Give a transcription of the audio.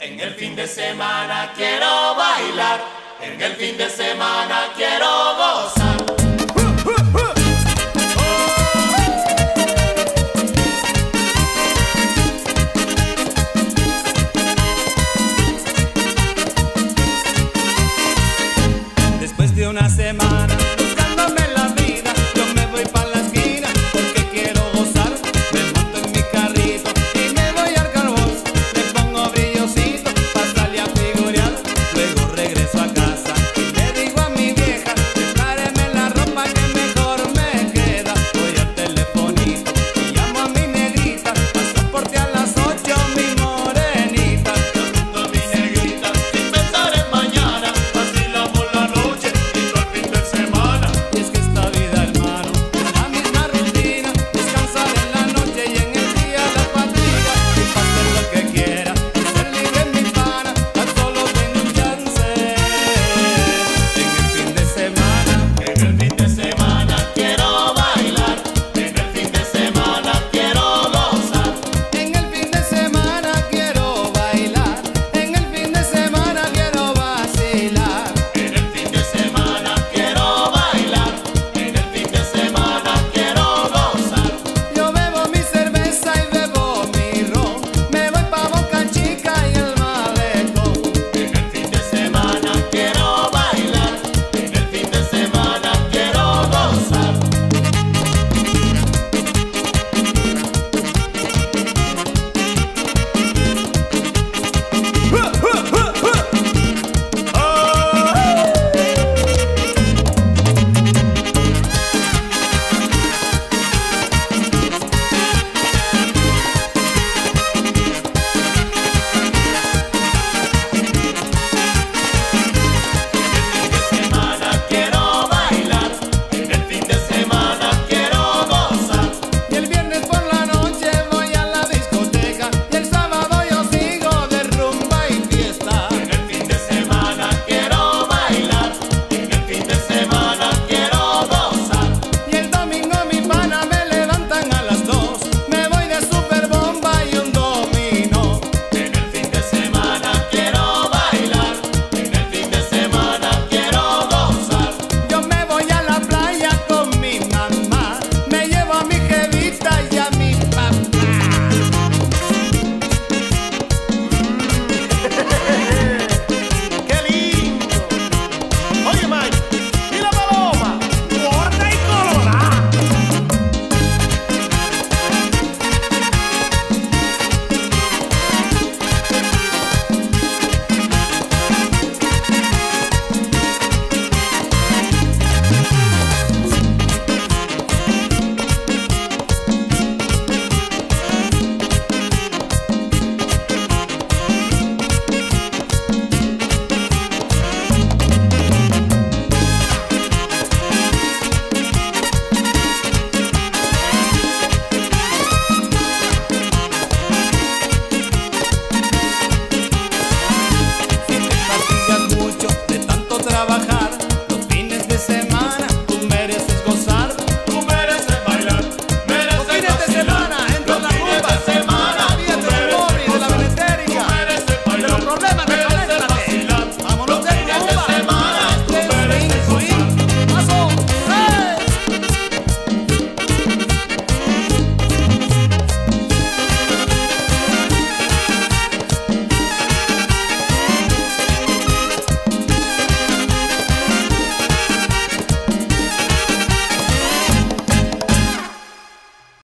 En el fin de semana quiero bailar, en el fin de semana quiero gozar.